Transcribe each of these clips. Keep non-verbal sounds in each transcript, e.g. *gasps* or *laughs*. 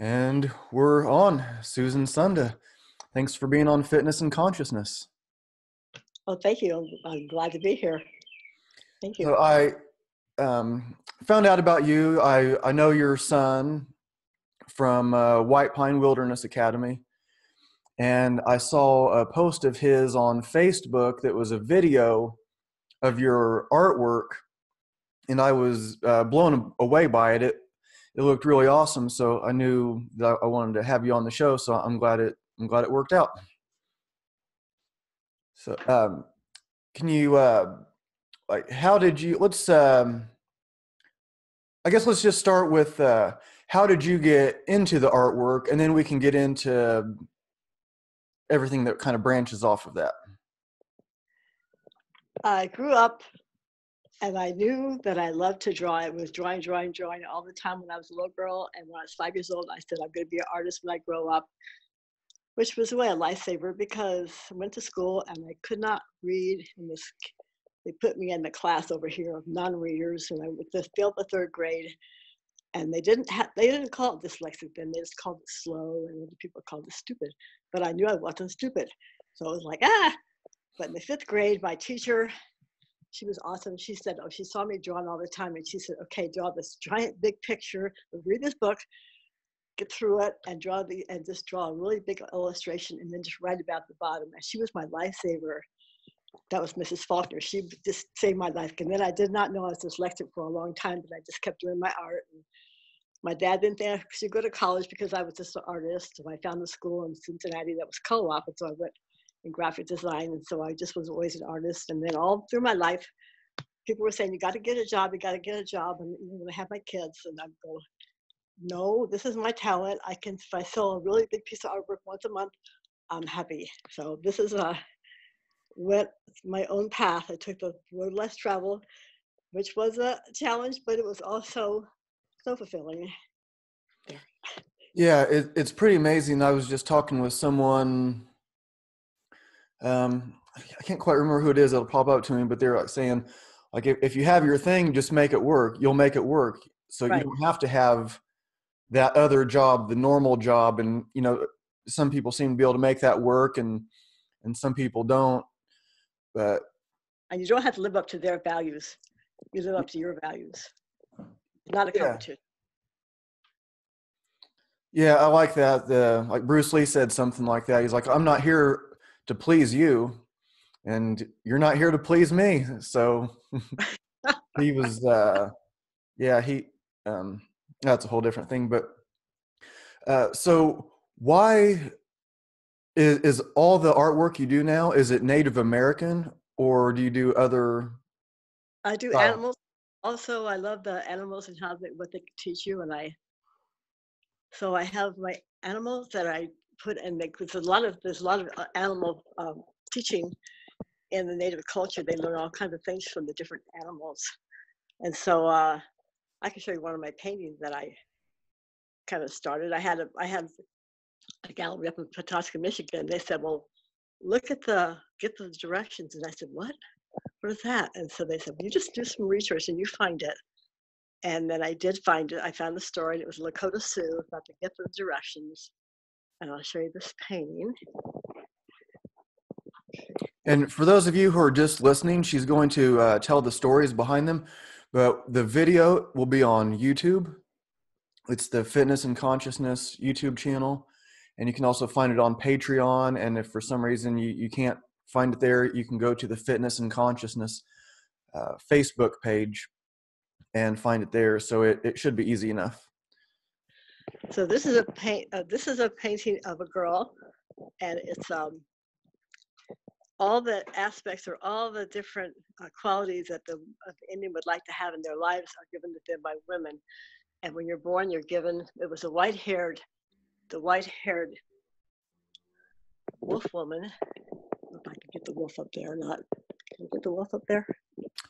And we're on. Susan Sunda, thanks for being on Fitness and Consciousness. Oh, thank you. I'm, I'm glad to be here. Thank you. So I um, found out about you. I, I know your son from uh, White Pine Wilderness Academy. And I saw a post of his on Facebook that was a video of your artwork. And I was uh, blown away by it. It it looked really awesome. So I knew that I wanted to have you on the show. So I'm glad it I'm glad it worked out. So um, can you uh, like how did you let's um, I guess let's just start with uh, how did you get into the artwork and then we can get into everything that kind of branches off of that. I grew up and I knew that I loved to draw. I was drawing, drawing, drawing all the time when I was a little girl. And when I was five years old, I said, I'm going to be an artist when I grow up, which was a way a lifesaver because I went to school and I could not read. And this, they put me in the class over here of non-readers, and I just failed the third grade. And they didn't have, they didn't call it dyslexic then. They just called it slow, and other people called it stupid. But I knew I wasn't stupid, so I was like, ah. But in the fifth grade, my teacher she was awesome. She said, oh, she saw me drawing all the time, and she said, okay, draw this giant big picture. Read this book, get through it, and draw the and just draw a really big illustration, and then just write about the bottom. And she was my lifesaver. That was Mrs. Faulkner. She just saved my life. And then I did not know I was dyslexic for a long time, but I just kept doing my art. And my dad didn't think I should go to college because I was just an artist. So I found a school in Cincinnati that was co-op, and so I went in graphic design. And so I just was always an artist. And then all through my life, people were saying, you got to get a job, you got to get a job. And even when I have my kids, and I'm going, no, this is my talent. I can, if I sell a really big piece of artwork once a month, I'm happy. So this is a, went my own path. I took the road less traveled, which was a challenge, but it was also so fulfilling. Yeah, it, it's pretty amazing. I was just talking with someone um, I can't quite remember who it is that'll pop up to me, but they're like saying, like, if, if you have your thing, just make it work. You'll make it work. So right. you don't have to have that other job, the normal job. And, you know, some people seem to be able to make that work and, and some people don't, but. And you don't have to live up to their values. You live up to your values, not a competition. Yeah. yeah, I like that. The like Bruce Lee said something like that. He's like, I'm not here to please you and you're not here to please me. So *laughs* he was uh yeah he um that's a whole different thing but uh so why is is all the artwork you do now is it native american or do you do other i do animals. Also i love the animals and how they what they teach you and i so i have my animals that i put in there's a lot of there's a lot of uh, animal um, teaching in the native culture. They learn all kinds of things from the different animals, and so uh, I can show you one of my paintings that I kind of started. I had a I had a gallery up in Petoskey, Michigan. They said, "Well, look at the get the directions," and I said, "What? What is that?" And so they said, well, "You just do some research and you find it." And then I did find it. I found the story, and it was Lakota Sioux about to get the directions and I'll show you this painting. And for those of you who are just listening, she's going to uh, tell the stories behind them. But the video will be on YouTube. It's the Fitness and Consciousness YouTube channel. And you can also find it on Patreon. And if for some reason you, you can't find it there, you can go to the Fitness and Consciousness uh, Facebook page and find it there. So it, it should be easy enough. So this is a paint. Uh, this is a painting of a girl, and it's um, all the aspects or all the different uh, qualities that the, uh, the Indian would like to have in their lives are given to them by women. And when you're born, you're given. It was a white-haired, the white-haired wolf woman. If I can get the wolf up there or not. Can I get the wolf up there?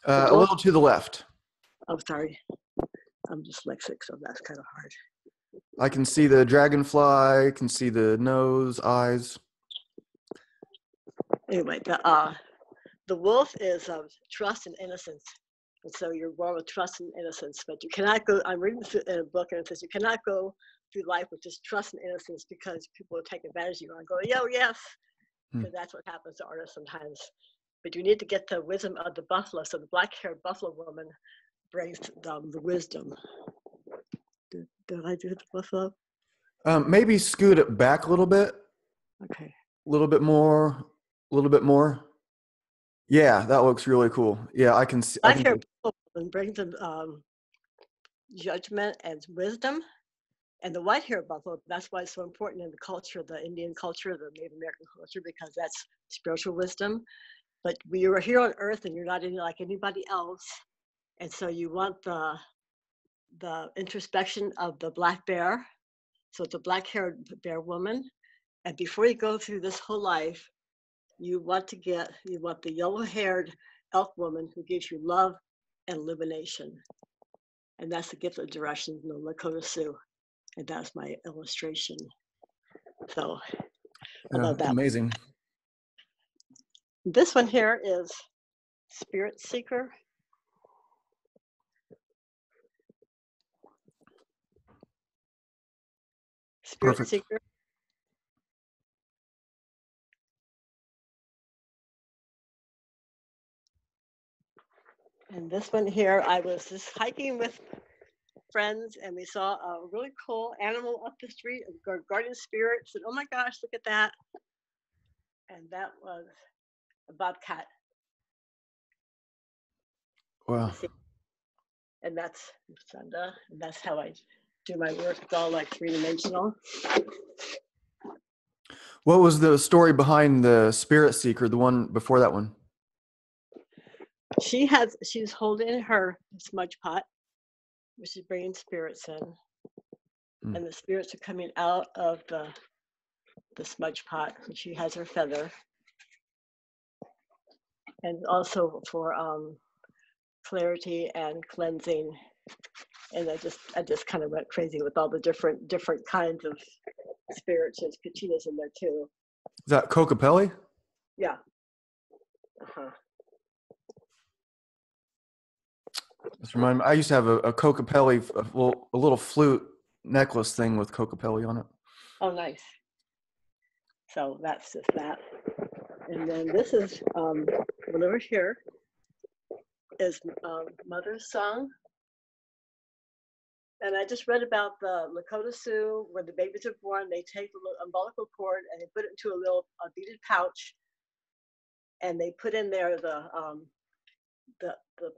Uh, a little to the left. I'm oh, sorry. I'm dyslexic, so that's kind of hard. I can see the dragonfly, I can see the nose, eyes. Anyway, the uh, the wolf is of trust and innocence, And so you're born with trust and innocence, but you cannot go. I'm reading this in a book, and it says you cannot go through life with just trust and innocence because people will take advantage of you and go, yo, yes, Hmm. because that's what happens to artists sometimes. But you need to get the wisdom of the buffalo. So the black-haired buffalo woman brings um, the wisdom. Did, did I do the buffalo? Um, maybe scoot it back a little bit, Okay. a little bit more, a little bit more. Yeah, that looks really cool. Yeah, I can see. I can Black-haired buffalo woman brings them um, judgment and wisdom. And the white-haired buffalo, that's why it's so important in the culture, the Indian culture, the Native American culture, because that's spiritual wisdom. But we are here on earth and you're not any, like anybody else. And so you want the the introspection of the black bear. So it's a black-haired bear woman. And before you go through this whole life, you want to get, you want the yellow-haired elk woman who gives you love and illumination. And that's the gift of direction in the Lakota Sioux. And that's my illustration. So yeah, about that. amazing. this one here is Spirit Seeker. Spirit Perfect. Seeker. And this one here, I was just hiking with friends and we saw a really cool animal up the street, a guardian spirit. Said, "Oh my gosh, look at that!" And that was a bobcat, Wow. and that's Sunda, and that's how I do my work. It's all like three dimensional. What was the story behind the Spirit Seeker, the one before that one? She has she's holding her smudge pot, which is bringing spirits in, Mm. and the spirits are coming out of the the smudge pot. And she has her feather, and also for um, clarity and cleansing. And I just I just kind of went crazy with all the different different kinds of spirits. There's Kachina's in there too. Is that Kokopelli? Yeah. Uh-huh. Just remind me. I used to have a, a Kokopelli, a, little- a little flute necklace thing with Kokopelli on it. Oh, nice. So that's just that. And then this is, um, over here is um, Mother's Song. And I just read about the Lakota Sioux, when the babies are born, they take the umbilical cord and they put it into a little a beaded pouch. And they put in there the, um, the, the,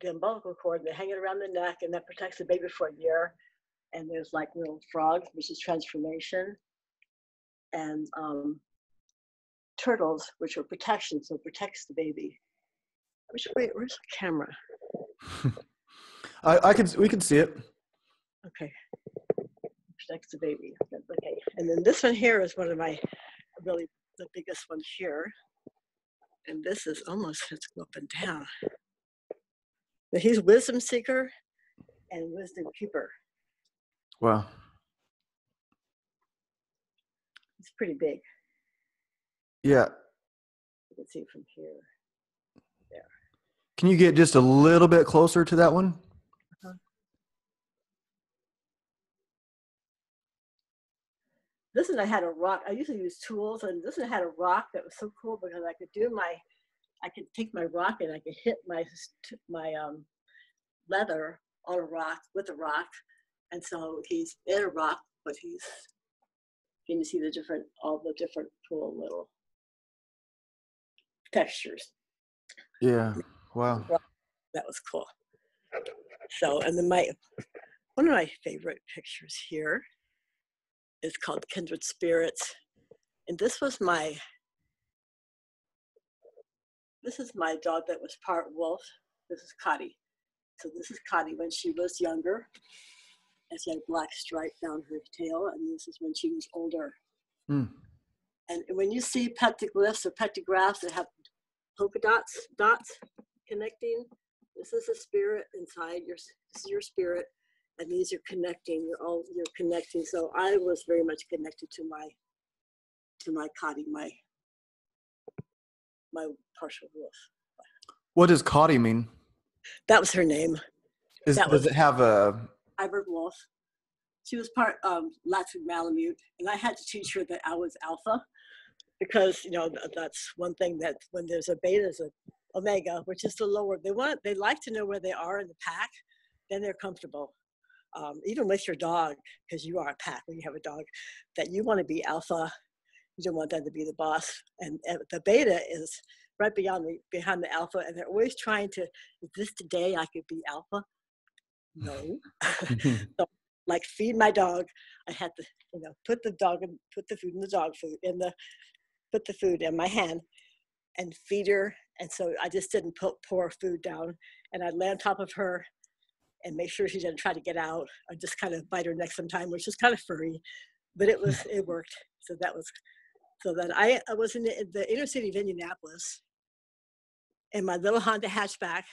the umbilical cord and they hang it around the neck and that protects the baby for a year and there's like little frogs, which is transformation, and um, turtles, which are protection, so it protects the baby. Wait, where's the camera? *laughs* I, I can. We can see it. Okay, protects the baby. Okay, and then this one here is one of my really the biggest one here, and this is almost to go up and down. But he's wisdom seeker and wisdom keeper. Wow. It's pretty big. Yeah. You can see from here. Can you get just a little bit closer to that one? This one I had a rock. I usually use tools, and this one had a rock that was so cool because I could do my, I could take my rock and I could hit my my um, leather on a rock with a rock, and so he's in a rock, but he's. Can you see the different, all the different cool little textures? Yeah. Wow. That was cool. So, and then my one of my favorite pictures here is called Kindred Spirits. And this was my this is my dog that was part wolf. This is Cotty. So this is Cotty when she was younger. And she had a black stripe down her tail, and this is when she was older. Hmm. And when you see petroglyphs or petrographs that have polka dots, dots connecting, this is a spirit inside your. This is your spirit, and these are connecting. You're all you're connecting. So I was very much connected to my, to my Kati, my, my partial wolf. What does Cotty mean? That was her name. Is, That does was- it have a? Ivor Wolf. She was part um, Latin Malamute, and I had to teach her that I was alpha because you know that's one thing that when there's a beta, there's a omega, which is the lower. They want they like to know where they are in the pack, then they're comfortable. Um, even with your dog, because you are a pack when you have a dog, that you want to be alpha. You don't want them to be the boss, and, and the beta is right beyond the behind the alpha, and they're always trying to. Is this today I could be alpha? No. *laughs* *laughs* so, like feed my dog. I had to, you know, put the dog and put the food in the dog food in the put the food in my hand and feed her. And so I just didn't put pour food down and I'd lay on top of her and make sure she didn't try to get out or just kind of bite her neck sometime, which is kind of furry. But it was it worked. So that was so that I, I was in the, the inner city of Indianapolis in my little Honda hatchback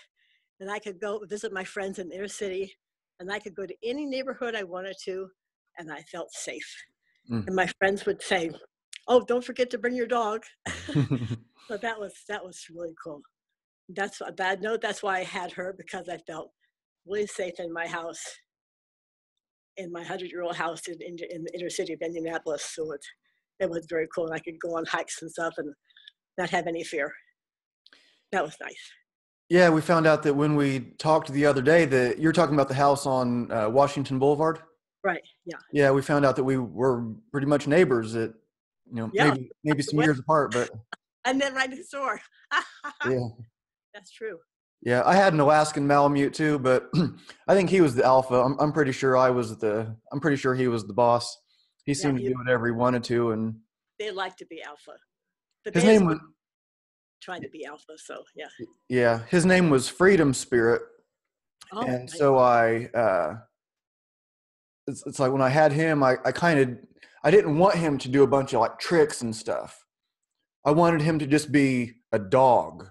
and I could go visit my friends in the inner city and I could go to any neighborhood I wanted to, and I felt safe. Mm. And my friends would say, "Oh, don't forget to bring your dog." *laughs* so that was that was really cool. That's a bad note. That's why I had her because I felt really safe in my house, in my hundred-year-old house in, in in the inner city of Indianapolis. So it it was very cool, and I could go on hikes and stuff and not have any fear. That was nice. yeah, we found out that when we talked the other day that you're talking about the house on uh, Washington Boulevard. Right? Yeah. Yeah, we found out that we were pretty much neighbors. That you know Yeah. maybe maybe some years *laughs* apart, but And then right next door. *laughs* yeah. That's true. Yeah, I had an Alaskan Malamute too, but *clears throat* I think he was the alpha. I'm, I'm pretty sure I was the. I'm pretty sure he was the boss. He seemed to he- do whatever he wanted to, and They like to be alpha. The his name was trying to be alpha. So yeah. yeah, his name was Freedom Spirit, Oh, and so I. uh it's, it's like when I had him, I, I kind of I didn't want him to do a bunch of like tricks and stuff. I wanted him to just be a dog.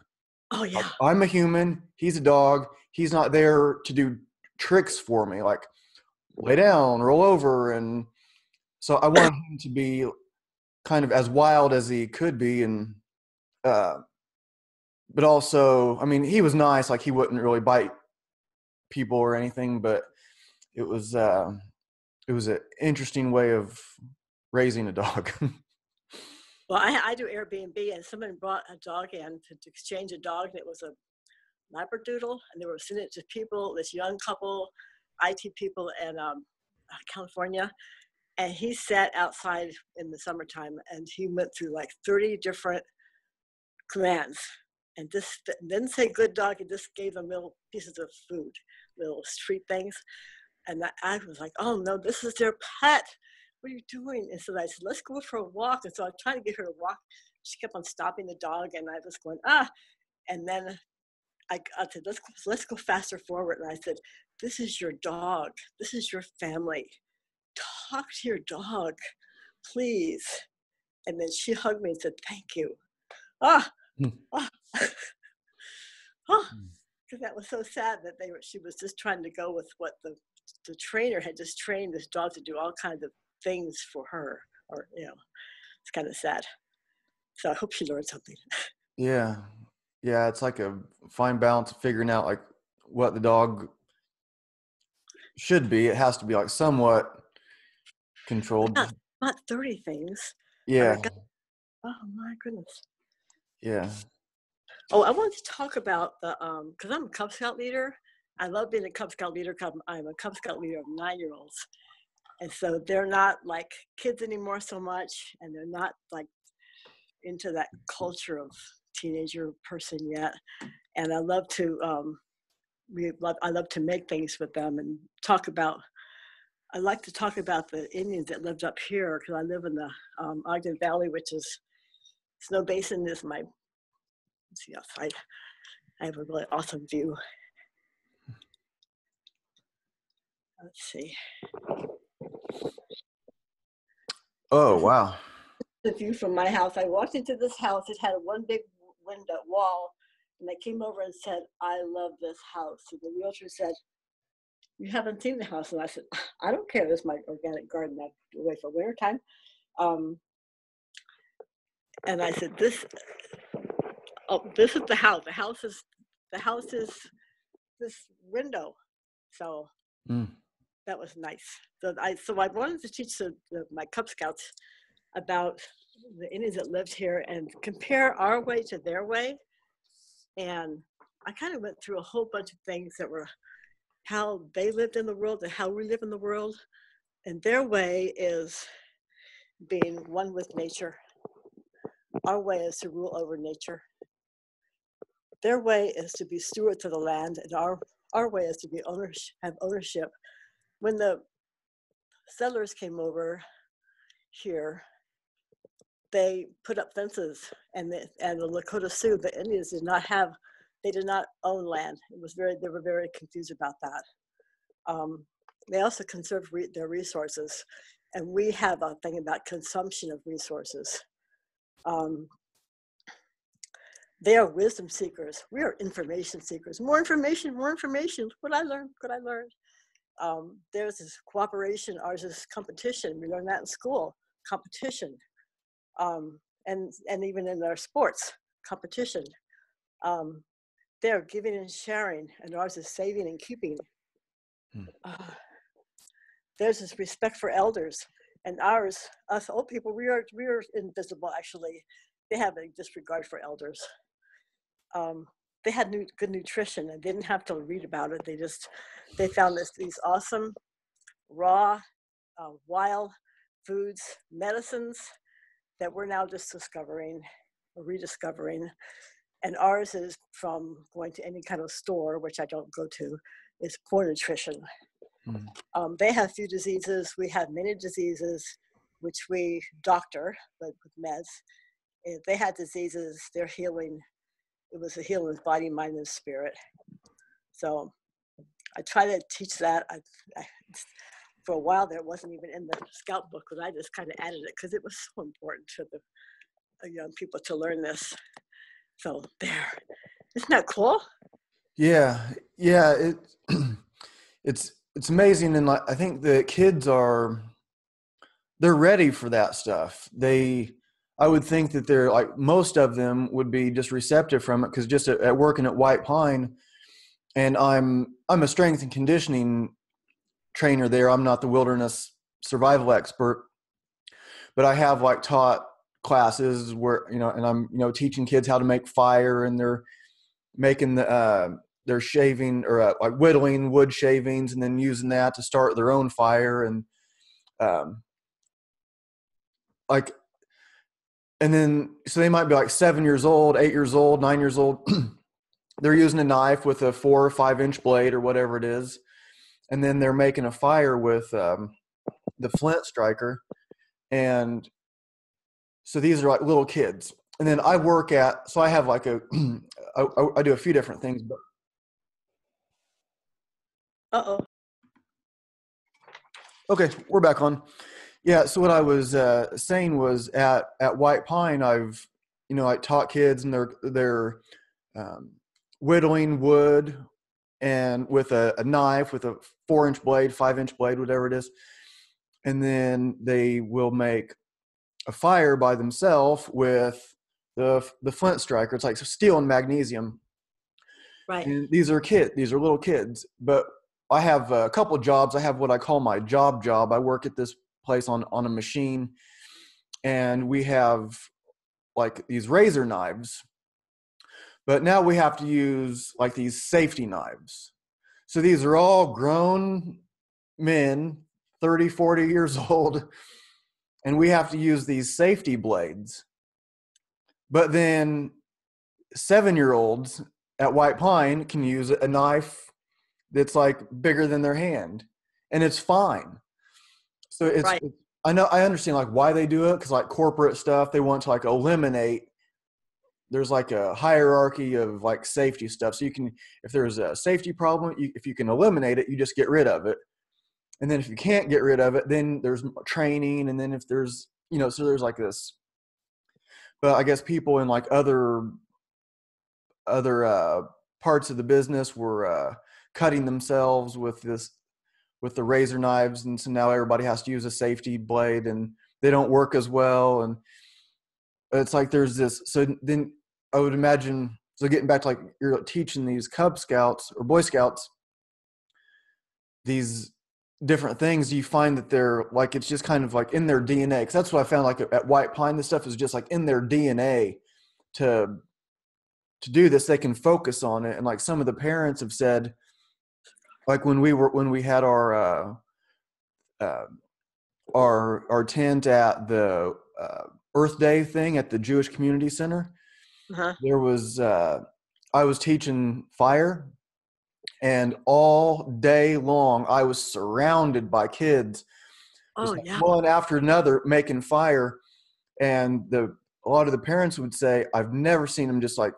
Oh yeah. I'm a human. He's a dog. He's not there to do tricks for me, like lay down, roll over, and so I wanted him to be kind of as wild as he could be, and uh, but also, I mean, he was nice. Like he wouldn't really bite people or anything, but it was uh, it was an interesting way of raising a dog. *laughs* Well, I, I do Airbnb, and someone brought a dog in to, to exchange a dog, and it was a Labradoodle, and they were sending it to people, this young couple, IT people in um, California, and he sat outside in the summertime, and he went through like 30 different commands, and just didn't say good dog, he just gave them little pieces of food, little street things, and I was like, oh no, this is their pet what are you doing? And so I said, let's go for a walk. And so I was trying to get her to walk. She kept on stopping the dog, and I was going, ah. And then I, I said, let's go, let's go faster forward. And I said, this is your dog. This is your family. Talk to your dog, please. And then she hugged me and said, thank you. Ah, Hmm. ah. *laughs* ah. Because that was so sad that they were, she was just trying to go with what the the trainer had just trained this dog to do all kinds of things for her or you know it's kind of sad so i hope she learned something yeah, yeah, it's like a fine balance of figuring out like what the dog should be. It has to be like somewhat controlled. Yeah. not 30 things Yeah, God. oh my goodness yeah. oh i wanted to talk about the um because i'm a cub scout leader i love being a cub scout leader i'm a cub scout leader of nine year olds and so they're not like kids anymore so much and they're not like into that culture of teenager person yet and i love to um we love i love to make things with them and talk about i like to talk about the indians that lived up here because i live in the um, ogden valley which is Snowbasin is my let's see outside i have a really awesome view. Let's see Oh wow. the view from my house. I walked into this house. It had one big window wall, and I came over and said, "I love this house." And the realtor said, "You haven't seen the house," and I said, "I don't care. This is my organic garden. I do away for winter time." Um, and I said, "This, oh, this is the house. The house is, the house is this window. So Mm. That was nice. So I so I wanted to teach the, the, my Cub Scouts about the Indians that lived here and compare our way to their way. And I kind of went through a whole bunch of things that were how they lived in the world and how we live in the world. And their way is being one with nature. Our way is to rule over nature. Their way is to be steward to the land, and our, our way is to be ownership, have ownership. When the settlers came over here, they put up fences, and the, and the Lakota Sioux, the Indians, did not have, they did not own land. It was very, they were very confused about that. Um, they also conserved re- their resources, and we have a thing about consumption of resources. Um, they are wisdom seekers. We are information seekers. More information, more information. What I learned, what I learned. Um, there's this cooperation, ours is competition. We learn that in school, competition. Um, and, and even in our sports, competition. Um, they're giving and sharing, and ours is saving and keeping. Hmm. Uh, there's this respect for elders, and ours, us old people, we are we are invisible. Actually, they have a disregard for elders. Um, they had new, good nutrition and didn't have to read about it. They just they found this these awesome raw, uh, wild foods, medicines that we're now just discovering or rediscovering. And ours is from going to any kind of store, which I don't go to, is poor nutrition. Mm. Um, they have few diseases. We have many diseases, which we doctor, but with meds. If they had diseases, they're healing. It was a healing of body, mind, and spirit. So I try to teach that. I, I, for a while there, wasn't even in the scout book, but I just kind of added it because it was so important to the uh, young people to learn this. So there, isn't that cool? Yeah, yeah. It *clears throat* it's it's amazing, and like, I think the kids are they're ready for that stuff. They, I would think that they're like most of them would be just receptive from it because just at, at working at White Pine, and I'm I'm a strength and conditioning trainer there. I'm not the wilderness survival expert, but I have like taught classes where you know, and I'm you know teaching kids how to make fire, and they're making the uh, they're shaving or uh, like whittling wood shavings, and then using that to start their own fire, and um, like, and then so they might be like seven years old, eight years old, nine years old. *clears throat* they're using a knife with a four or five inch blade or whatever it is, and then they're making a fire with um, the flint striker, and so these are like little kids and then i work at so i have like a *clears throat* I, I do a few different things but Uh-oh. okay we're back on yeah so what i was uh, saying was at at white pine i've you know i taught kids and they're they're um, whittling wood and with a, a knife with a four inch blade five inch blade whatever it is and then they will make a fire by themselves with the the flint striker. It's like steel and magnesium. Right. And these are kids. These are little kids. But I have a couple jobs. I have what I call my job job. I work at this place on on a machine, and we have like these razor knives. But now we have to use like these safety knives. So these are all grown men, 30, 40 years *laughs* old and we have to use these safety blades. But then seven year olds at White Pine can use a knife that's like bigger than their hand and it's fine. So it's, Right. it's I know I understand like why they do it because like corporate stuff they want to like eliminate there's like a hierarchy of like safety stuff so you can if there's a safety problem you, if you can eliminate it you just get rid of it and then if you can't get rid of it then there's training and then if there's you know so there's like this but i guess people in like other other uh parts of the business were uh cutting themselves with this with the razor knives and so now everybody has to use a safety blade and they don't work as well and it's like there's this so then i would imagine so getting back to like you're teaching these cub scouts or boy scouts these different things you find that they're like it's just kind of like in their dna because that's what i found like at white pine this stuff is just like in their dna to to do this they can focus on it and like some of the parents have said like when we were when we had our uh, uh our our tent at the uh, earth day thing at the jewish community center uh-huh. there was uh i was teaching fire and all day long i was surrounded by kids oh, yeah. one after another making fire and the a lot of the parents would say i've never seen them just like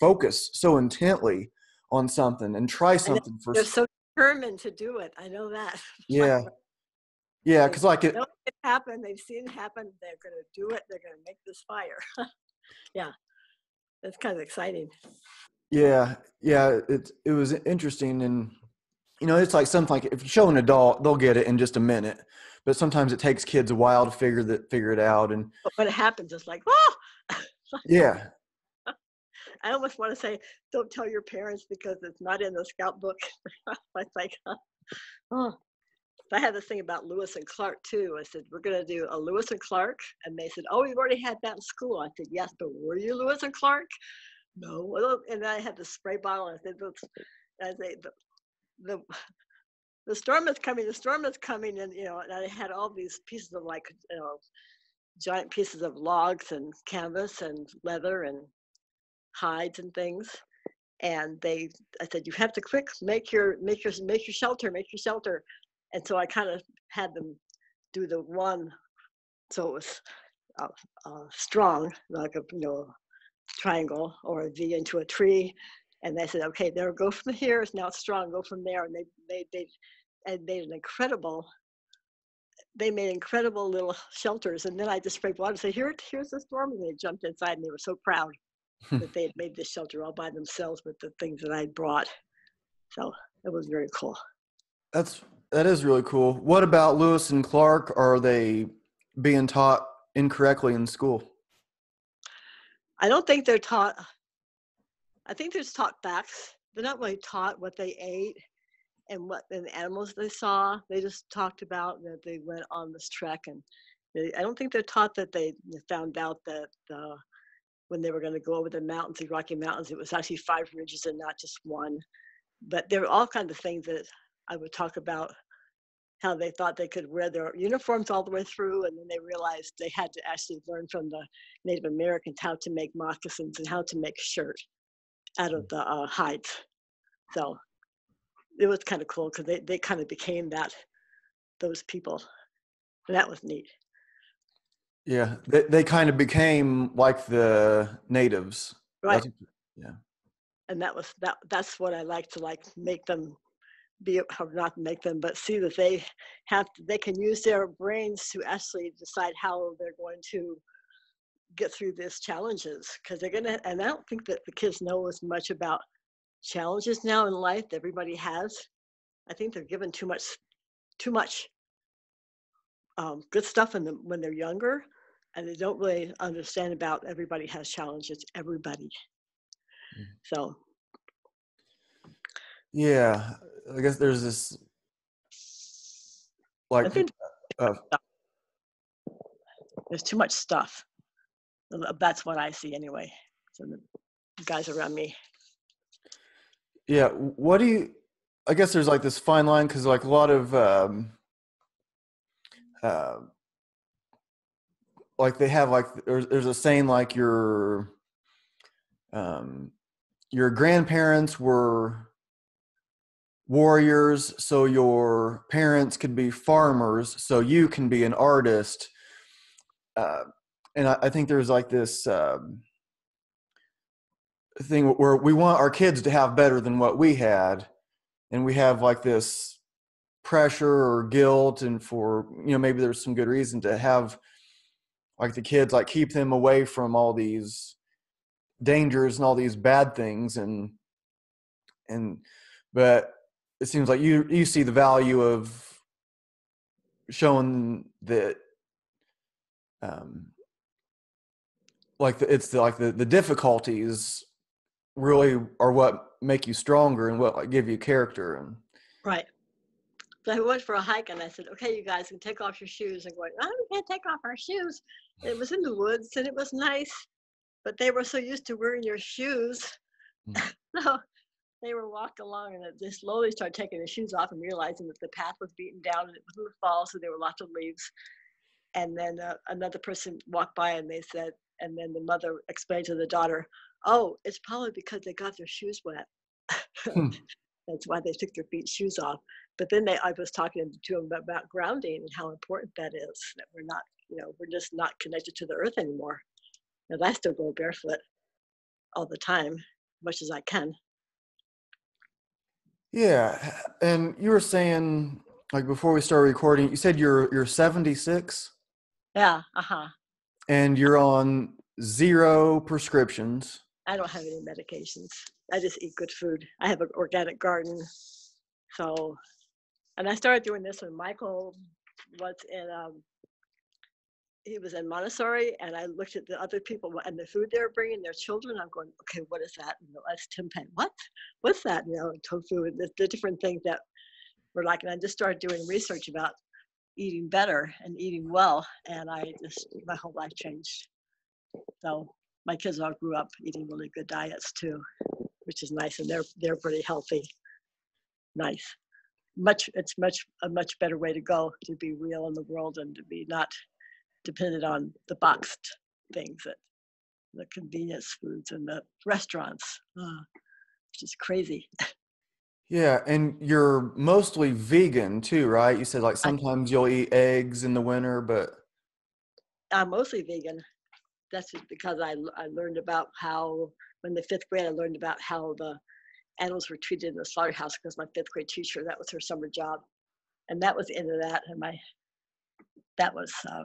focus so intently on something and try something for they're so determined to do it i know that *laughs* yeah yeah because like it, it happen they've seen it happen they're going to do it they're going to make this fire *laughs* yeah it's kind of exciting yeah, yeah, it it was interesting, and you know, it's like something like if you show an adult, they'll get it in just a minute, but sometimes it takes kids a while to figure that figure it out. And but it happens, just like, oh, *laughs* yeah. I almost want to say, don't tell your parents because it's not in the scout book. *laughs* it's like, oh. I had this thing about Lewis and Clark too. I said, we're going to do a Lewis and Clark. And they said, oh, we've already had that in school. I said, yes, but were you Lewis and Clark? no. And I had the spray bottle. And I said, I say, the, the, the storm is coming, the storm is coming. And, you know, and I had all these pieces of like, you know, giant pieces of logs and canvas and leather and hides and things. And they, I said, you have to quick make your, make your, make your shelter, make your shelter. And so I kind of had them do the one. So it was uh, uh, strong, like a, you know, triangle or a V into a tree. And they said, okay, there, go from here. It's now strong. Go from there. And they, they, they, and made an incredible, they made incredible little shelters. And then I just sprayed water and said, here, here's the storm. And they jumped inside and they were so proud that they had made this shelter all by themselves with the things that I brought. So it was very cool. That's, that is really cool. What about Lewis and Clark? Are they being taught incorrectly in school? I don't think they're taught. I think they're just taught facts. They're not really taught what they ate and what the animals they saw. They just talked about that they went on this trek, and they, I don't think they're taught that they found out that uh, when they were going to go over the mountains, the Rocky Mountains, it was actually five ridges and not just one. But there were all kinds of things that I would talk about how they thought they could wear their uniforms all the way through, and then they realized they had to actually learn from the Native Americans how to make moccasins and how to make shirt out of the uh, hides. So it was kind of cool because they, they kind of became that those people. And that was neat. Yeah, they they kind of became like the natives. Right. That's, yeah. And that was that. That's what I like to like make them be or not make them, but see that they have to, they can use their brains to actually decide how they're going to get through these challenges because they're gonna. And I don't think that the kids know as much about challenges now in life that everybody has. I think they're given too much, too much um, good stuff in them when they're younger, and they don't really understand about everybody has challenges. Everybody. Mm. So. Yeah, I guess there's this like uh, there's too much stuff. That's what I see anyway. So the guys around me. Yeah. What do you? I guess there's like this fine line because like a lot of um, uh, like they have like there's there's a saying like your um your grandparents were warriors so your parents could be farmers so you can be an artist. Uh, and I, I, think there's like this um, thing where we want our kids to have better than what we had. And we have like this pressure or guilt and for you know maybe there's some good reason to have like the kids like keep them away from all these dangers and all these bad things and and but it seems like you you see the value of showing that um like the, it's the, like the the difficulties really are what make you stronger and what like, give you character and Right. So I went for a hike and I said, okay, you guys can take off your shoes. And going, oh, we can't take off our shoes. It was in the woods and it was nice, but they were so used to wearing your shoes. Mm. *laughs* so they were walking along and they slowly started taking their shoes off and realizing that the path was beaten down and it was in the fall, so there were lots of leaves. And then uh, another person walked by and they said, and then the mother explained to the daughter, oh, it's probably because they got their shoes wet. Hmm. *laughs* That's why they took their feet shoes off. But then they, I was talking to them about grounding and how important that is. That we're not, you know, we're just not connected to the earth anymore. And I still go barefoot all the time, much as I can. yeah and you were saying like before we started recording you said you're you're 76 Yeah, uh huh. and you're on zero prescriptions I don't have any medications. I just eat good food. I have an organic garden. So, and I started doing this when Michael was in, um, he was in Montessori, and I looked at the other people and the food they were bringing their children. I'm going, okay, what is that? You that's tempeh. What? What's that? You know, tofu and the, the different things that were like. And I just started doing research about eating better and eating well, and I just my whole life changed. So my kids all grew up eating really good diets too, which is nice, and they're they're pretty healthy. Nice, much it's much a much better way to go to be real in the world and to be not dependent on the boxed things that the convenience foods and the restaurants, uh, which is crazy. yeah and you're mostly vegan too right you said like I, sometimes you'll eat eggs in the winter but I'm mostly vegan. That's just because i, I learned about how when the fifth grade I learned about how the animals were treated in the slaughterhouse because my fifth grade teacher that was her summer job, and that was the end of that. And my that was uh,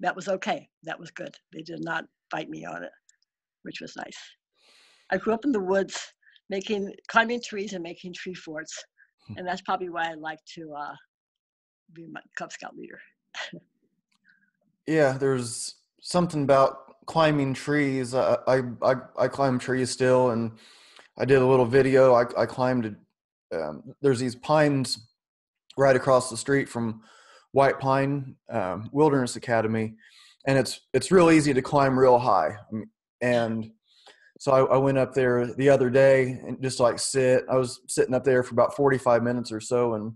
that was okay. That was good. They did not bite me on it, which was nice. I grew up in the woods, making climbing trees and making tree forts, and that's probably why I like to uh, be my Cub Scout leader. yeah there's something about climbing trees i i i, I climb trees still and i did a little video. I, I climbed um, there's these pines right across the street from white pine um, wilderness academy and it's it's real easy to climb real high. And so I, I went up there the other day and just like sit. I was sitting up there for about 45 minutes or so and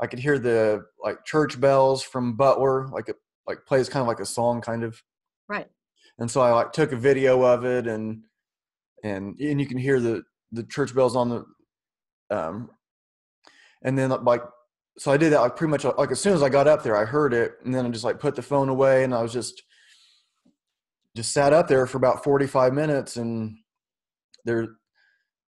i could hear the like church bells from butler like it like plays kind of like a song kind of. Right. and so i like took a video of it and and and you can hear the the church bells on the um and then like so i did that like pretty much like as soon as i got up there i heard it and then i just like put the phone away and i was just just sat up there for about 45 minutes and there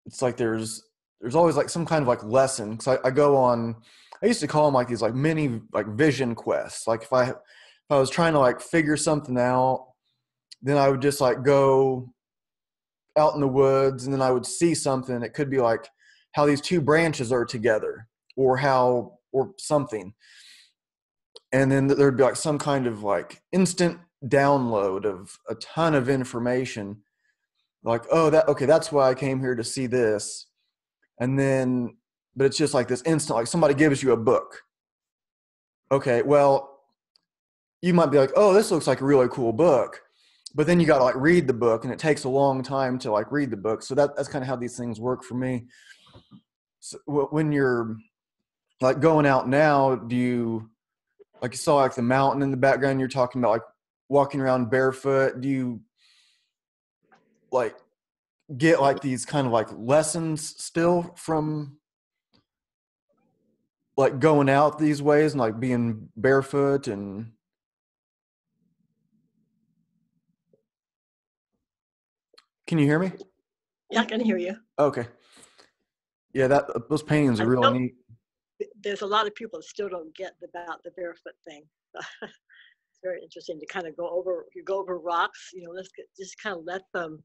it's like there's there's always like some kind of like lesson because I, I go on i used to call them like these like mini like vision quests like if i if i was trying to like figure something out then i would just like go out in the woods and then i would see something it could be like how these two branches are together or how or something. And then there'd be like some kind of like instant download of a ton of information like oh that okay that's why i came here to see this. And then but it's just like this instant like somebody gives you a book. Okay well you might be like oh this looks like a really cool book but then you got to like read the book and it takes a long time to like read the book so that that's kind of how these things work for me. So when you're like going out now do you like you saw like the mountain in the background you're talking about like walking around barefoot do you like get like these kind of like lessons still from like going out these ways and like being barefoot and can you hear me Yeah, I can hear you. okay yeah that those paintings are really neat There's a lot of people that still don't get about the barefoot thing. *laughs* it's very interesting to kind of go over. You go over rocks. You know, let's get, just kind of let them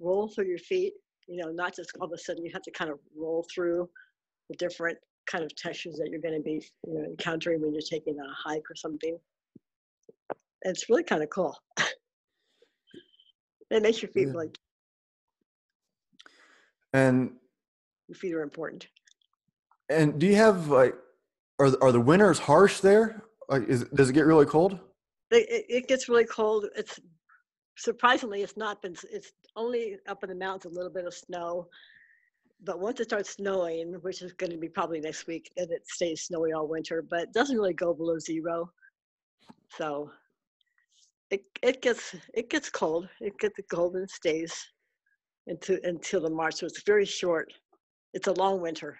roll through your feet. You know, not just all of a sudden you have to kind of roll through the different kind of textures that you're going to be you know encountering when you're taking a hike or something. It's really kind of cool. *laughs* it makes your feet Yeah. like And your feet are important. And do you have like, are are the winters harsh there? Like, is does it get really cold? It, it gets really cold. It's surprisingly, it's not been. It's only up in the mountains a little bit of snow, but once it starts snowing, which is going to be probably next week, and it stays snowy all winter, but it doesn't really go below zero. So it it gets it gets cold. It gets cold and stays until until the March. So it's very short. It's a long winter,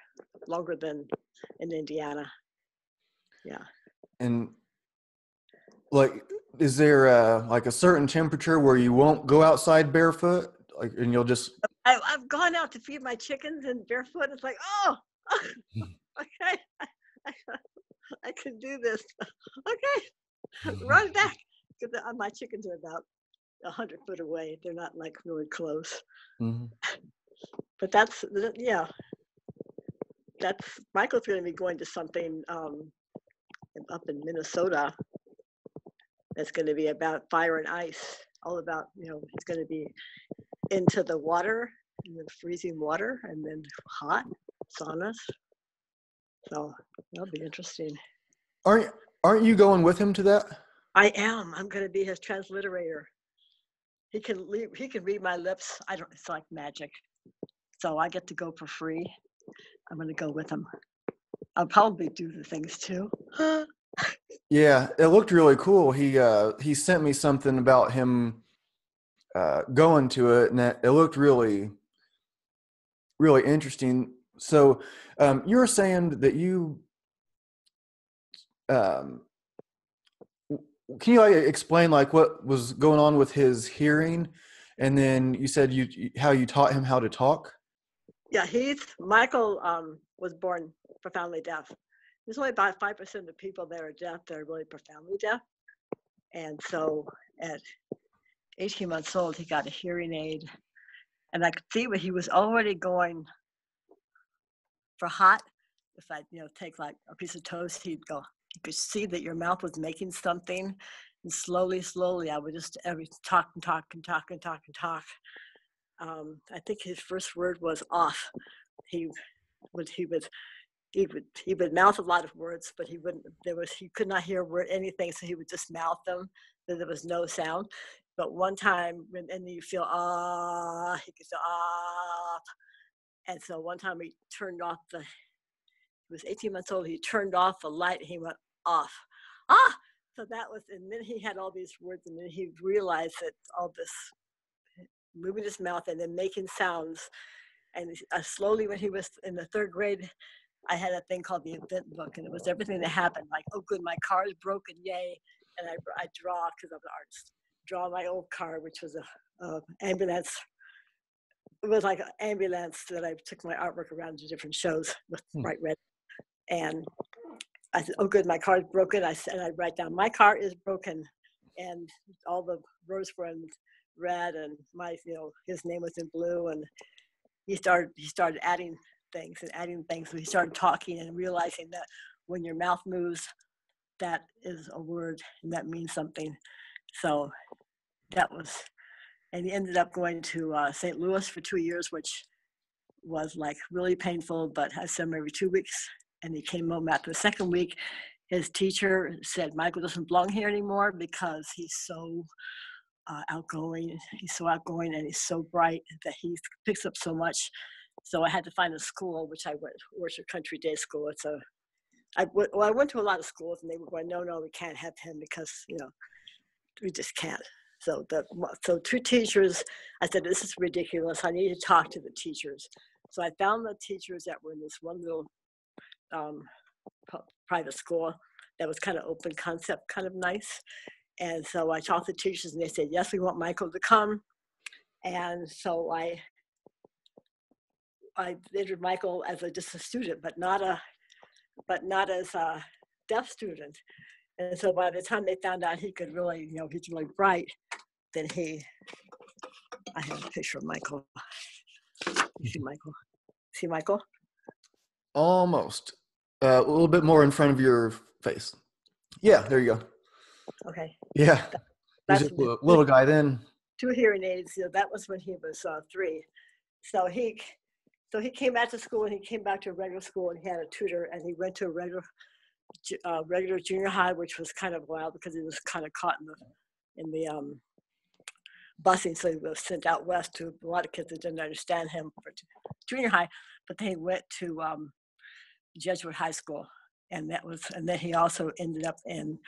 longer than in Indiana. Yeah. And like, is there a, like a certain temperature where you won't go outside barefoot? Like, and you'll just. I, I've gone out to feed my chickens and barefoot. It's like, oh, *laughs* okay, *laughs* I, can do this. *laughs* Okay, run back. Because uh, my chickens are about a hundred foot away. They're not like really close. Mm-hmm. But that's yeah. That's Michael's going to be going to something um, up in Minnesota. That's going to be about fire and ice. All about you know it's going to be into the water, in the freezing water, and then hot saunas. So that'll be interesting. Aren't aren't you going with him to that? I am. I'm going to be his transliterator. He can leave, he can read my lips. I don't. It's like magic. So I get to go for free. I'm going to go with him. I'll probably do the things too. *gasps* yeah, it looked really cool. He uh, he sent me something about him uh, going to it, and it, it looked really really interesting. So um, you were saying that you um, can you like explain like what was going on with his hearing? And then you said you how you taught him how to talk? Yeah he's michael um, was born profoundly deaf. There's only about 5% of the people that are deaf that are really profoundly deaf. And so at 18 months old he got a hearing aid and i could see what he was already going for hot. If i you know take like a piece of toast he'd go you could see that your mouth was making something and slowly slowly i would just every talk and talk and talk and talk and talk. Um, i think his first word was off. He would he would he would he would mouth a lot of words but he wouldn't there was he could not hear word anything so he would just mouth them there was no sound. But one time when and you feel ah he could say ah and so one time he turned off the was 18 months old. He turned off the light. And he went off. Ah! So that was, and then he had all these words, and then he realized that all this moving his mouth and then making sounds. And uh, slowly, when he was in the third grade, I had a thing called the event book, and it was everything that happened. Like, oh, good, my car is broken, yay! And I, I draw because I'm an artist. Draw my old car, which was a, a ambulance. It was like an ambulance that I took my artwork around to different shows with hmm. bright red and I said, "Oh, good, my car is broken." I said, "I write down my car is broken," and all the rows were in red, and my, you know, his name was in blue, and he started he started adding things and adding things. He started talking and realizing that when your mouth moves, that is a word and that means something. So that was, and he ended up going to uh, St. Louis for two years, which was like really painful. But I saw him every two weeks and he came home after the second week. His teacher said, Michael doesn't belong here anymore because he's so uh, outgoing. He's so outgoing and he's so bright that he picks up so much. So I had to find a school, which I went, Worcester Country Day School. It's a, I, well, I went to a lot of schools and they were going, no, no, we can't have him because, you know, we just can't. So the so two teachers, I said, this is ridiculous. I need to talk to the teachers. So I found the teachers that were in this one little um, private school that was kind of open concept, kind of nice. And so I talked to teachers and they said, yes, we want Michael to come. And so I I entered Michael as a, just a student, but not a, but not as a deaf student. And so by the time they found out he could really, you know, he's really bright, then he, I have a picture of Michael. You see Michael? See Michael? Almost. Uh, a little bit more in front of your face. Yeah, there you go. Okay. Yeah. That's a little guy then. Two hearing aids. You know, that was when he was uh, three. So he so he came back to school and he came back to a regular school and he had a tutor and he went to a regular uh, regular junior high, which was kind of wild because he was kind of caught in the in the um, busing, so he was sent out west to a lot of kids that didn't understand him for junior high, but then he went to um, Jesuit High School, and that was, and then he also ended up in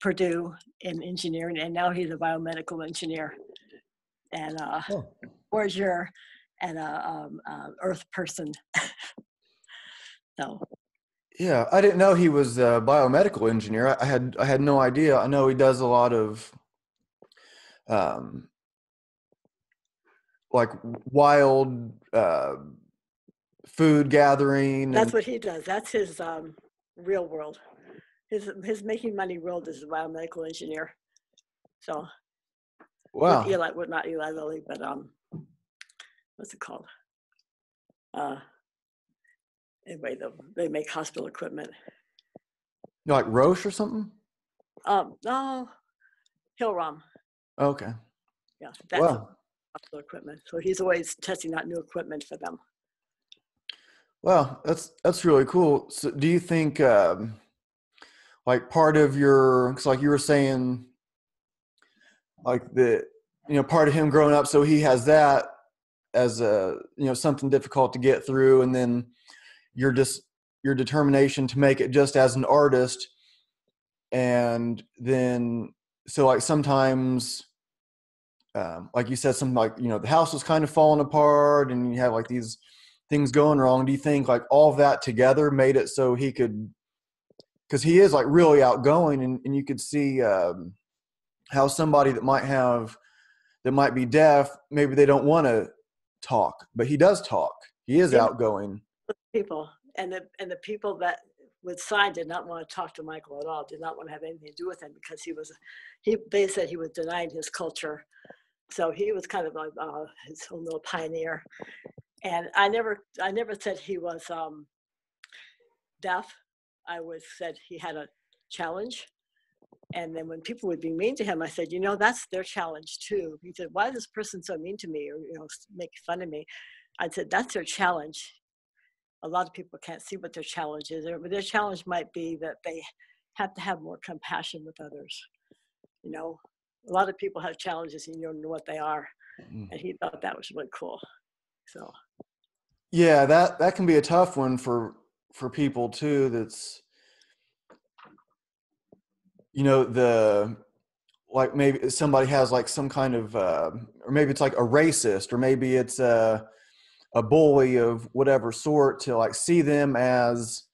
Purdue in engineering, and now he's a biomedical engineer and uh, oh. voyager and a um, uh, Earth person. *laughs* so. Yeah, I didn't know he was a biomedical engineer. I had I had no idea. I know he does a lot of um, like wild uh, food gathering. That's and, what he does. That's his um, real world. His his making money world is a biomedical engineer. So, wow. Eli, well, not Eli Lilly, but um, what's it called? Uh, anyway, the, they make hospital equipment. You know, like Roche or something? Um, no, Hillrom. Okay. Yeah, that's wow. hospital equipment. So he's always testing out new equipment for them. Well, that's that's really cool. So, do you think, um, like, part of your, cause like you were saying, like the, you know, part of him growing up, so he has that as a, you know, something difficult to get through, and then your just your determination to make it just as an artist, and then so like sometimes um, like you said, something like you know the house was kind of falling apart, and you have like these things going wrong. Do you think like all that together made it so he could? Because he is like really outgoing, and, and you could see um, how somebody that might have that might be deaf, maybe they don't want to talk, but he does talk. He is yeah. outgoing. People and the and the people that with sign did not want to talk to Michael at all. Did not want to have anything to do with him because he was he. They said he was denying his culture so he was kind of like uh, his own little pioneer. And I never, I never said he was um, deaf. I was said he had a challenge. And then when people would be mean to him, I said, you know, that's their challenge too. He said, why is this person so mean to me or, you know, make fun of me? I said, that's their challenge. A lot of people can't see what their challenge is. But their challenge might be that they have to have more compassion with others. You know, a lot of people have challenges and you don't know what they are. Mm. And he thought that was really cool. So yeah, that that can be a tough one for for people too. That's you know the like maybe somebody has like some kind of uh, or maybe it's like a racist or maybe it's a a bully of whatever sort to like see them as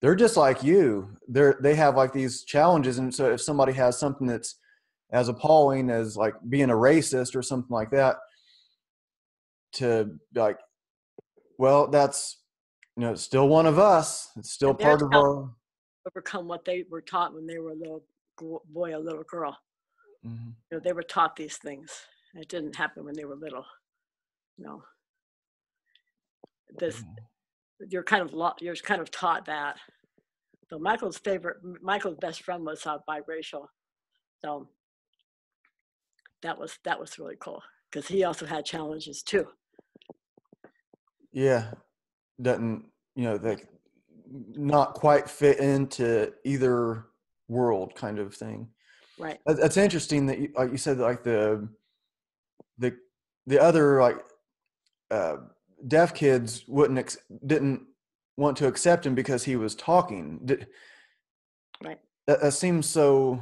they're just like you they're they have like these challenges and so if somebody has something that's as appalling as like being a racist or something like that to like well that's you know still one of us it's still part of our overcome what they were taught when they were a little boy a little girl mm-hmm. you know they were taught these things it didn't happen when they were little you know this mm-hmm. you're kind of you're kind of taught that so michael's favorite michael's best friend was uh, biracial so that was that was really cool because he also had challenges too. Yeah, doesn't you know like not quite fit into either world kind of thing. Right. That's interesting that you, like you said like the the the other like uh, deaf kids wouldn't ex- didn't want to accept him because he was talking. Did, right. That, that seems so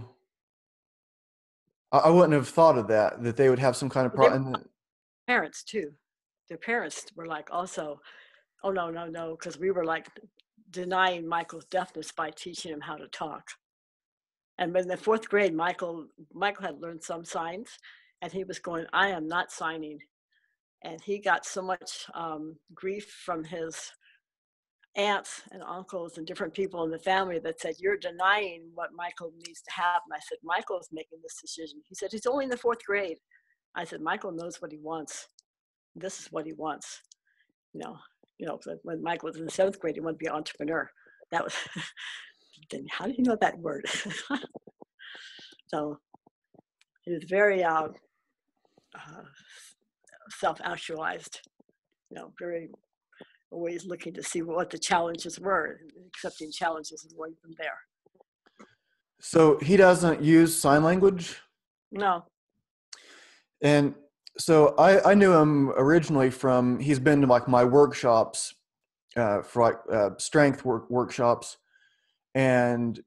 I wouldn't have thought of that. That they would have some kind of problem. Parents too. Their parents were like also, oh no no no, because we were like denying Michael's deafness by teaching him how to talk. And in the fourth grade, Michael Michael had learned some signs, and he was going, "I am not signing," and he got so much um, grief from his aunts and uncles and different people in the family that said, You're denying what Michael needs to have. And I said, Michael is making this decision. He said, He's only in the fourth grade. I said, Michael knows what he wants. This is what he wants. You know, you know, when Michael was in the seventh grade, he wanted to be an entrepreneur. That was *laughs* then how do you know that word? *laughs* so he was very uh, uh, self-actualized you know, very always looking to see what the challenges were, accepting challenges and going from there. So he doesn't use sign language? No. And so I, I knew him originally from, he's been to like my workshops uh, for like uh, strength work, workshops. And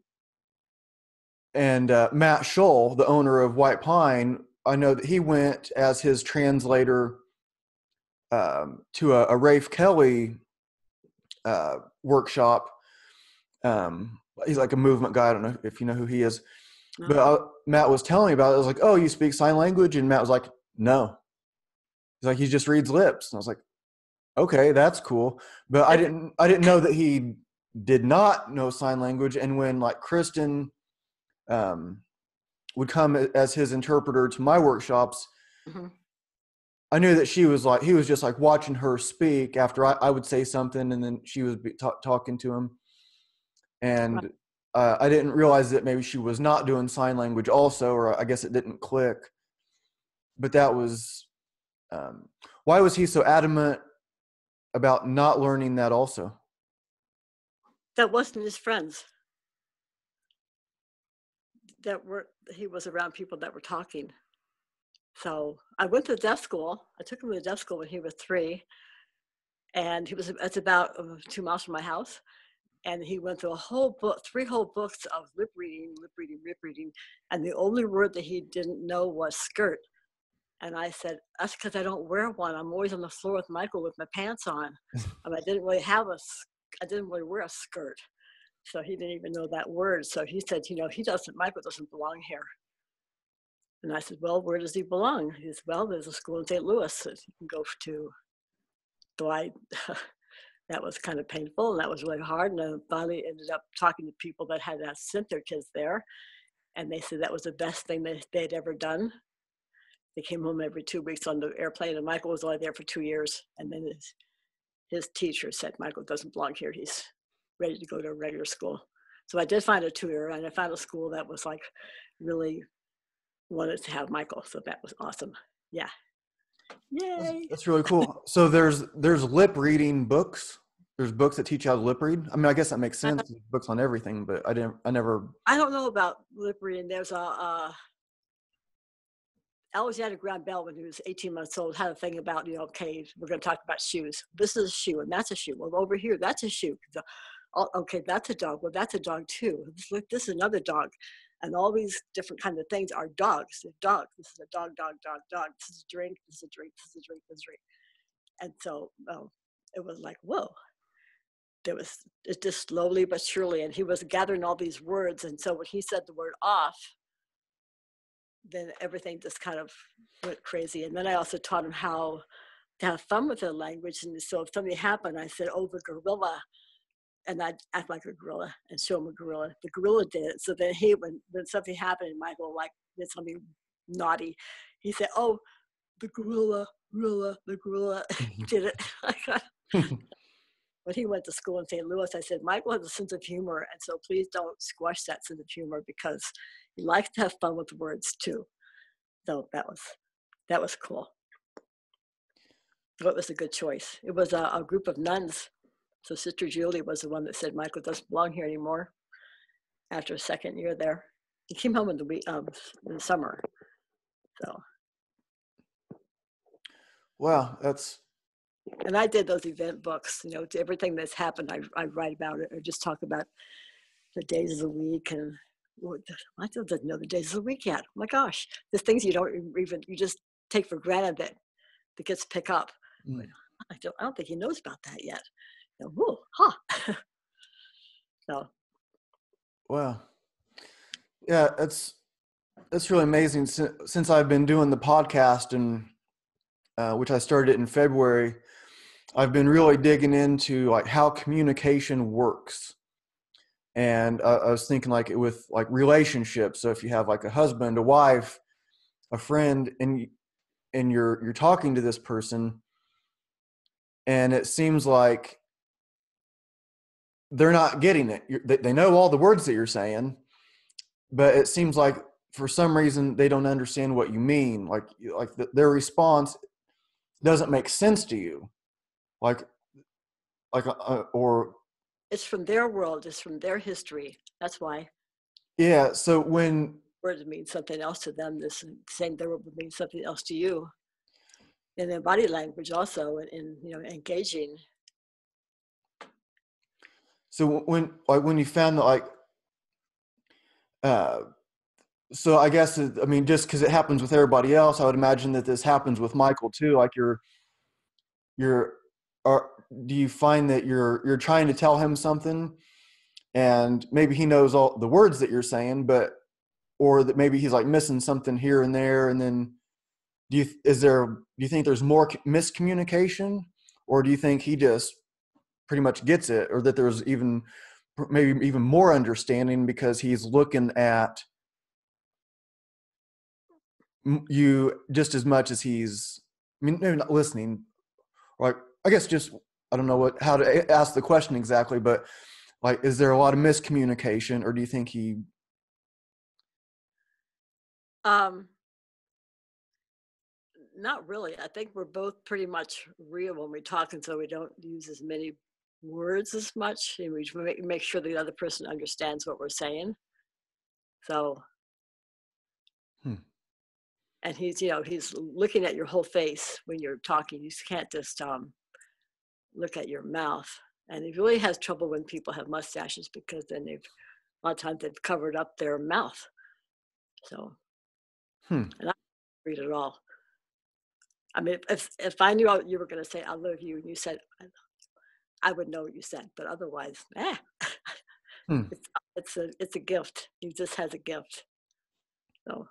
and uh, Matt Scholl, the owner of White Pine, I know that he went as his translator um, to a, a, Rafe Kelly uh, workshop. Um, he's like a movement guy. I don't know if you know who he is, but I, uh, Matt was telling me about it. I was like, "Oh, you speak sign language?" And Matt was like, "No." He's like, "He just reads lips." And I was like, "Okay, that's cool." But I didn't. I didn't know that he did not know sign language. And when like Kristen um, would come as his interpreter to my workshops, mm-hmm. I knew that she was like he was just like watching her speak after I, I would say something, and then she was talking to him, and uh, I didn't realize that maybe she was not doing sign language also, or I guess it didn't click. But that was um, why was he so adamant about not learning that also? That wasn't his friends. That were he was around people that were talking so I went to deaf school. I took him to deaf school when he was three, and he was it's about uh, two miles from my house. And he went through a whole book, three whole books of lip reading, lip reading, lip reading, and the only word that he didn't know was skirt. And I said, "That's because I don't wear one. I'm always on the floor with Michael with my pants on. *laughs* I, mean, I didn't really have a, I didn't really wear a skirt, so he didn't even know that word. So he said, you know, he doesn't. Michael doesn't belong here. And I said, Well, where does he belong? He said, Well, there's a school in St. Louis that he can go to. So I, *laughs* that was kind of painful and that was really hard. And I finally ended up talking to people that had uh, sent their kids there. And they said that was the best thing that they'd ever done. They came home every two weeks on the airplane, and Michael was only there for two years. And then his, his teacher said, Michael doesn't belong here. He's ready to go to a regular school. So I did find a tutor, and I found a school that was like really wanted to have Michael, so that was awesome. Yeah. Yay. That's, really cool. so there's there's lip reading books. There's books that teach you how to lip read. I mean, I guess that makes uh-huh. sense. There's books on everything, but I didn't. I never. I don't know about lip reading. There's a. Uh, Alexander Graham Bell, when he was 18 months old, had a thing about, you know, okay, we're going to talk about shoes. This is a shoe, and that's a shoe. Well, over here, that's a shoe. Oh, okay, that's a dog. Well, that's a dog too. Look, this is another dog and all these different kind of things are dogs. Dogs. This is a dog, dog, dog, dog. This is a drink. This is a drink. This is a drink. This is a drink. And so um, it was like, whoa. There was it just slowly but surely, and he was gathering all these words. And so when he said the word off, then everything just kind of went crazy. And then I also taught him how to have fun with the language. And so if something happened, I said, "Oh, the gorilla." and I'd act like a gorilla and show him a gorilla. The gorilla did it. So then he, when, when something happened, Michael like did something naughty, he said, "Oh, the gorilla, gorilla, the gorilla *laughs* *laughs* did it." *laughs* when he went to school in St. Louis, I said, "Michael has a sense of humor, and so please don't squash that sense of humor because he likes to have fun with words too." So that was that was cool. It was a good choice. It was a, a group of nuns so Sister Julie was the one that said Michael doesn't belong here anymore after a second year there. He came home in the week um, in the summer. So Wow, that's and I did those event books, you know, everything that's happened, I, I write about it or just talk about the days of the week and I still didn't know the days of the week yet. Oh my gosh, there's things you don't even you just take for granted that the kids pick up. Mm. I don't I don't think he knows about that yet whoa, huh. *laughs* so. Wow. Yeah, it's it's really amazing since, since I've been doing the podcast and uh, which I started in February. I've been really digging into like how communication works, and uh, I was thinking like with like relationships. So if you have like a husband, a wife, a friend, and and you're you're talking to this person, and it seems like they're not getting it. You're, they know all the words that you're saying, but it seems like for some reason they don't understand what you mean. Like like the, their response doesn't make sense to you. like like uh, or it's from their world it's from their history that's why. Yeah so when words mean something else to them this saying their word would mean something else to you? And their body language also in, in you know engaging. So when like when you found that like uh so i guess it, i mean just because it happens with everybody else i would imagine that this happens with michael too like you're you're are do you find that you're you're trying to tell him something? And maybe he knows all the words that you're saying but or that maybe he's like missing something here and there and then do you is there do you think there's more miscommunication? Or do you think he just pretty much gets it or that there's even maybe even more understanding because he's looking at you just as much as he's i mean maybe not listening. Like i guess just i don't know what how to ask the question exactly but like is there a lot of miscommunication or do you think he um not really. I think we're both pretty much real when we talk and so we don't use as many words as much and we make, make sure the other person understands what we're saying. So hmm. and he's you know he's looking at your whole face when you're talking. You can't just um, look at your mouth and he really has trouble when people have mustaches because then they've a lot of times they've covered up their mouth so hmm. and i read it all i mean if if i knew you were going to say i love you and you said I would know what you said, but otherwise, eh. Hmm. It's, it's a it's a gift. He just has a gift. So.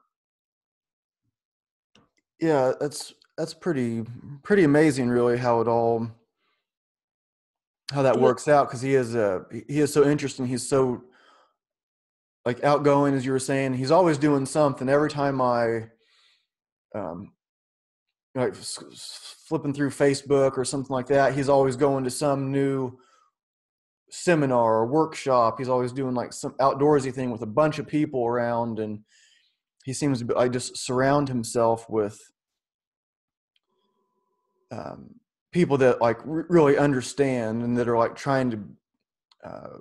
Yeah, that's that's pretty pretty amazing, really, how it all how that works out because he is a he is so interesting. He's so like outgoing, as you were saying. He's always doing something. Every time I um, like flipping through Facebook or something like that, he's always going to some new seminar or workshop. He's always doing like some outdoorsy thing with a bunch of people around, and he seems to be, I just surround himself with um, people that like r- really understand and that are like trying to. Uh,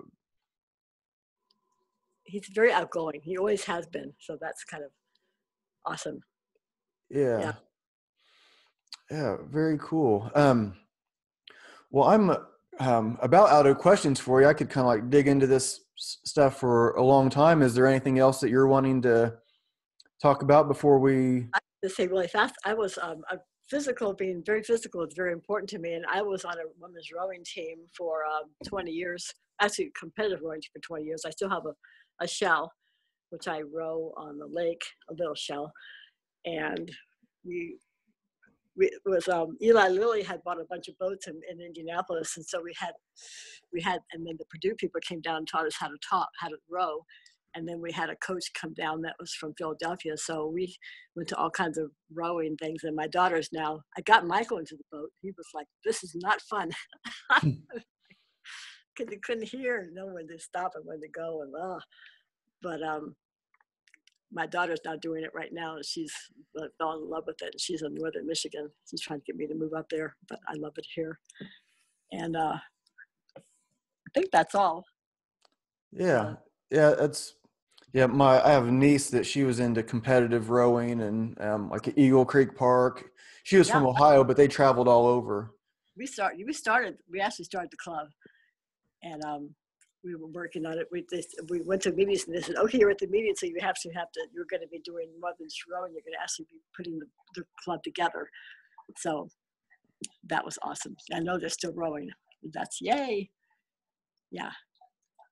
he's very outgoing. He always has been, so that's kind of awesome. yeah. yeah yeah, very cool. Um, well, I'm um, about out of questions for you. I could kind of like dig into this stuff for a long time. Is there anything else that you're wanting to talk about before we? I to say really fast. I was um, a physical, being very physical is very important to me, and I was on a women's rowing team for um, 20 years. Actually, competitive rowing for 20 years. I still have a, a shell, which I row on the lake, a little shell, and we we, was um, Eli Lilly had bought a bunch of boats in, in, Indianapolis, and so we had we had, and then the Purdue people came down and taught us how to talk, how to row, and then we had a coach come down that was from Philadelphia. So we went to all kinds of rowing things, and my daughter's now. I got Michael into the boat. He was like, "This is not fun." Because hmm. *laughs* he couldn't hear, know when to stop and when to go, and uh, but um, my daughter's now doing it right now and she's uh, fell in love with it and she's in northern michigan she's trying to get me to move up there but i love it here and uh, i think that's all yeah yeah that's yeah my i have a niece that she was into competitive rowing and um, like eagle creek park she was yeah. from ohio but they traveled all over we started we started we actually started the club and um, we were working on it. We just, we went to meetings and they said, okay, you're at the meeting, so you have to have to. You're going to be doing Mother's Row, and you're going to actually be putting the, the club together. So that was awesome. I know they're still rowing. That's yay. Yeah.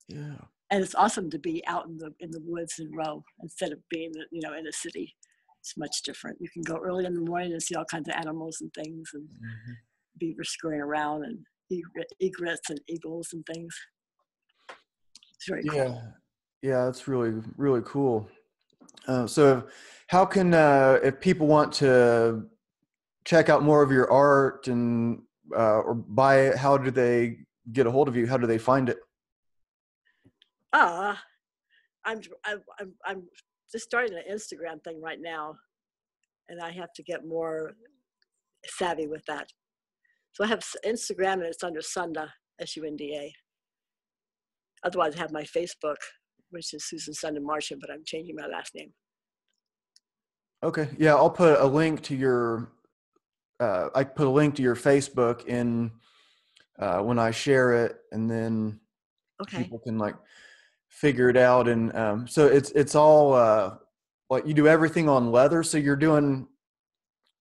Yeah. And it's awesome to be out in the in the woods and row instead of being you know in a city. It's much different. You can go early in the morning and see all kinds of animals and things and mm-hmm. beavers scurrying around and egrets and eagles and things. It's very yeah. Cool. Yeah, that's really really cool. Uh, so, how can uh, if people want to check out more of your art and uh, or buy it, how do they get a hold of you? How do they find it? Ah, uh, I'm I'm I'm just starting an Instagram thing right now, and I have to get more savvy with that. So I have Instagram and it's under Sunda, S U N D A. Otherwise, I have my Facebook, which is Susan Sunda Martian, but I'm changing my last name. Okay. Yeah, I'll put a link to your. Uh, I put a link to your Facebook in uh, when I share it, and then Okay. people can like figure it out. And um, so it's it's all uh, like you do everything on leather. So you're doing.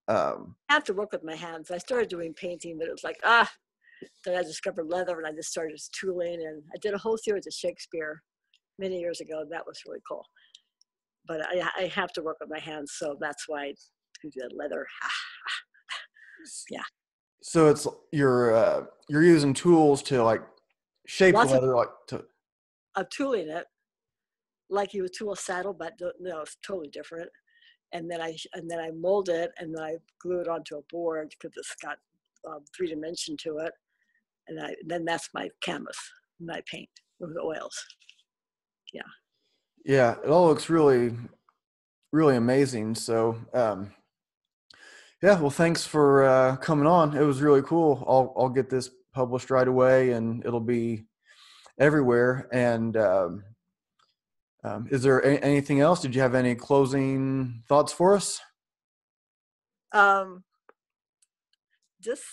Um, I have to work with my hands. I started doing painting, but it was like, ah, then I discovered leather and I just started tooling. And I did a whole series of Shakespeare many years ago. And that was really cool. But I, I have to work with my hands. So that's why I do the leather. *laughs* Yeah. So it's you're uh, you're using tools to like shape Lots of- leather, like to. I'm tooling it like you would tool a saddle, but no, it's totally different. And then I and then I mold it and then I glue it onto a board because it's got um, three dimension to it. And I then that's my canvas, my paint with oils. Yeah, Yeah, it all looks really, really amazing. So, um, yeah, well, thanks for uh, coming on. It was really cool. I'll I'll get this published right away, and it'll be everywhere. And um, um, is there a- anything else? Did you have any closing thoughts for us? Um, just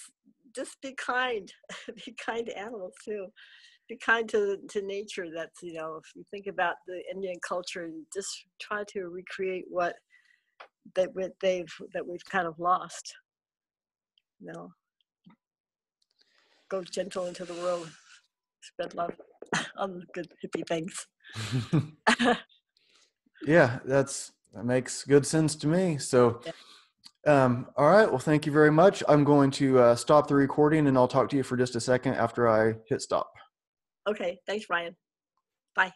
just be kind, *laughs* be kind to animals too. Be kind to to nature. That's you know, if you think about the Indian culture, and just try to recreate what that they've that we've kind of lost. You know, go gentle into the world, spread love, all the good hippie things. *laughs* yeah, that's that makes good sense to me. So. Um, all right. Well, thank you very much. I'm going to uh, stop the recording and I'll talk to you for just a second after I hit stop. Okay, thanks, Ryan. Bye.